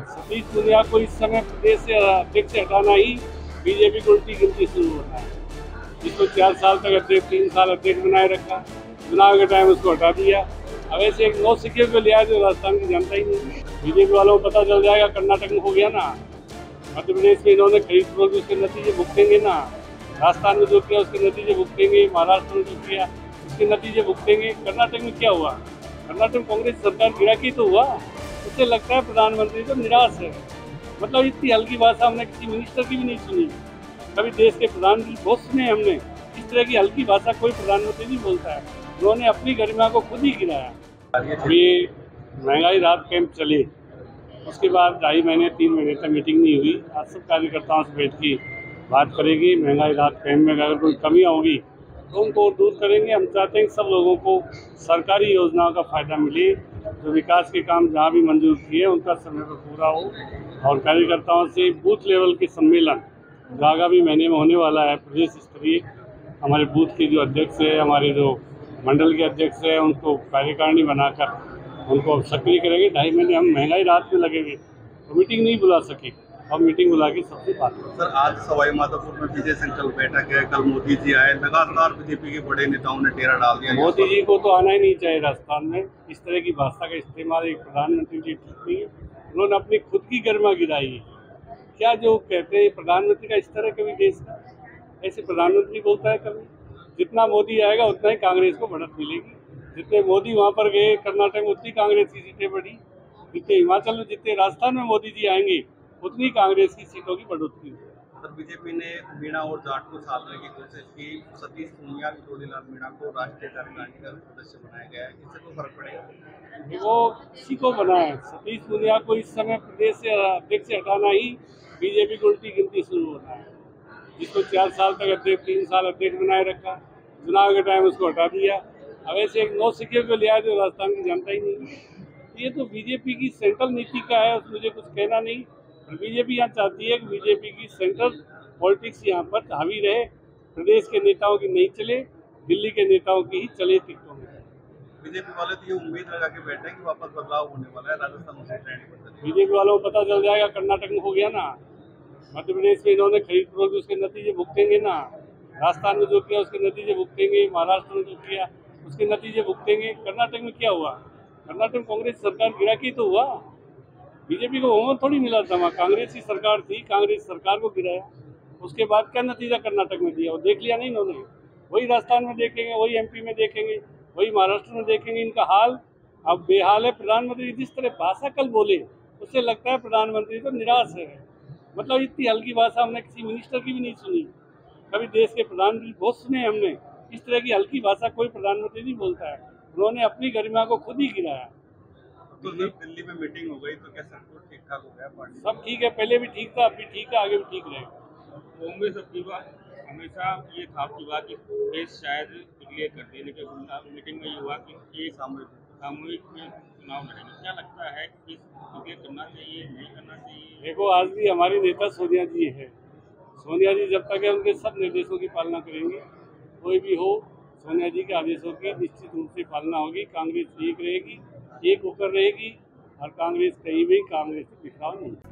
सतीश पुनिया को इस समय प्रदेश से अध्यक्ष हटाना ही बीजेपी को उल्टी गिनती शुरू होता है। जिसको चार साल तक अध्यक्ष, तीन साल अध्यक्ष बनाए रखा, चुनाव के टाइम उसको हटा दिया। अब ऐसे एक नौ सिक्के को लिया जो राजस्थान की जनता ही नहीं। बीजेपी वालों को पता चल जाएगा, कर्नाटक में हो गया ना। मध्य प्रदेश में इन्होंने खरीद फरोख्त उसके नतीजे भुगतेंगे ना। राजस्थान में जो किया, उसके नतीजे भुगतेंगे। महाराष्ट्र में जो किया, उसके नतीजे भुगतेंगे। कर्नाटक में क्या हुआ? कर्नाटक में कांग्रेस सरकार गिरा की तो हुआ? उससे लगता है प्रधानमंत्री तो निराश है। मतलब इतनी हल्की भाषा हमने किसी मिनिस्टर की भी नहीं सुनी। कभी देश के प्रधानमंत्री बहुत सुने हमने। इस तरह की हल्की भाषा कोई प्रधानमंत्री नहीं बोलता है। उन्होंने अपनी गरिमा को खुद ही गिराया। अभी महँगाई रात कैंप चले। उसके बाद ढाई महीने, तीन महीने तक मीटिंग नहीं हुई। आज सब कार्यकर्ताओं से बैठ के बात करेगी। महँगाई रात कैंप में अगर कोई कमियाँ होगी तो उनको दूर करेंगे। हम चाहते हैं सब लोगों को सरकारी योजनाओं का फ़ायदा मिले। जो विकास के काम जहाँ भी मंजूर किए उनका समय पर पूरा हो। और कार्यकर्ताओं से बूथ लेवल के सम्मेलन, जो आगामी महीने में होने वाला है, प्रदेश स्तरीय, हमारे बूथ के जो अध्यक्ष है, हमारे जो मंडल के अध्यक्ष है, उनको कार्यकारिणी बनाकर उनको सक्रिय करेंगे। ढाई महीने हम महँगाई रात में लगे हुए तो मीटिंग नहीं बुला सके। और मीटिंग बुला के सबसे बात करें। सर आज सवाई माधोपुर में विजय संकल्प बैठक है। कल मोदी जी आए। लगातार बीजेपी के बड़े नेताओं ने डेरा डाल दिया। मोदी जी को तो आना ही नहीं चाहिए राजस्थान में। इस तरह की भाषा का इस्तेमाल एक प्रधानमंत्री जी ठीक नहीं है। उन्होंने अपनी खुद की गरिमा गिराई है। क्या जो कहते हैं प्रधानमंत्री का इस तरह कभी देश का? ऐसे प्रधानमंत्री बोलता है कभी। जितना मोदी आएगा उतना ही कांग्रेस को बढ़त मिलेगी। जितने मोदी वहाँ पर गए कर्नाटक में उतनी कांग्रेस की सीटें बढ़ी। जितने हिमाचल में जितने राजस्थान में मोदी जी आएँगे उतनी कांग्रेस की सीटों की बढ़ोतरी होगी सर बीजेपी ने मीणा और जाट को साधने की कोशिश की। सतीश पूनिया जोड़ीलाल मीणा को राष्ट्रीय कार्यकारिणी का सदस्य बनाया गया है। इससे तो फ़र्क पड़ेगा? वो किसी को बनाए सतीश पुनिया को इस समय प्रदेश से अध्यक्ष से हटाना ही बीजेपी को उल्टी गिनती शुरू होता है। जिसको चार साल तक अध्यक्ष तीन साल अध्यक्ष बनाए रखा चुनाव के टाइम उसको हटा दिया। अब ऐसे एक नौ सिक्के को लिया जो राजस्थान की जनता ही नहीं ये तो बीजेपी की सेंट्रल नीति का है मुझे कुछ कहना नहीं। बीजेपी यहाँ चाहती है कि बीजेपी की सेंट्रल पॉलिटिक्स यहाँ पर हावी रहे प्रदेश के नेताओं की नहीं चले दिल्ली के नेताओं की ही चले टिकटों में। बीजेपी वाले तो ये उम्मीद लगा के बैठे हैं कि वापस बदलाव होने वाला है राजस्थान श्रेणी बीजेपी वालों को पता चल जाएगा कर्नाटक में हो गया ना। मध्य प्रदेश में इन्होंने खरीद फरोख्त उसके नतीजे भुगतेंगे ना। राजस्थान में जो किया उसके नतीजे भुगतेंगे महाराष्ट्र में जो किया उसके नतीजे भुगतेंगे। कर्नाटक में क्या हुआ? कर्नाटक में कांग्रेस सरकार गिरा की तो हुआ? बीजेपी को बहुमत थोड़ी मिला था वहाँ। कांग्रेस की सरकार थी, कांग्रेस सरकार को गिराया। उसके बाद क्या नतीजा कर्नाटक में दिया? वो देख लिया नहीं इन्होंने। वही राजस्थान में देखेंगे, वही एमपी में देखेंगे, वही महाराष्ट्र में देखेंगे इनका हाल। अब बेहाल है, प्रधानमंत्री जिस तरह भाषा कल बोले उससे लगता है प्रधानमंत्री तो निराश है। मतलब इतनी हल्की भाषा हमने किसी मिनिस्टर की भी नहीं सुनी। कभी देश के प्रधानमंत्री बहुत सुने हमने। इस तरह की हल्की भाषा कोई प्रधानमंत्री नहीं बोलता है। उन्होंने अपनी गरिमा को खुद ही गिराया। तो दिल्ली। में मीटिंग हो गई तो क्या सब कुछ ठीक ठाक हो गया। सब ठीक है पहले भी ठीक था अब भी ठीक है आगे भी ठीक रहेगा। कांग्रेस अब की बात हमेशा ये था आपकी बात कि देश शायद डिक्लेयर कर दिए लेकिन मीटिंग में ये हुआ कि ये सामूहिक सामूहिक में चुनाव लड़ेंगे। क्या लगता है कि डिक्लेयर करना चाहिए नहीं करना चाहिए? देखो आज भी हमारी नेता सोनिया जी है। सोनिया जी जब तक है उनके सब निर्देशों की पालना करेंगे। कोई भी हो सोनिया जी के आदेशों की निश्चित रूप से पालना होगी कांग्रेस ठीक रहेगी। एक होकर रहेगी और कांग्रेस कहीं भी कांग्रेस से पिछड़ा नहीं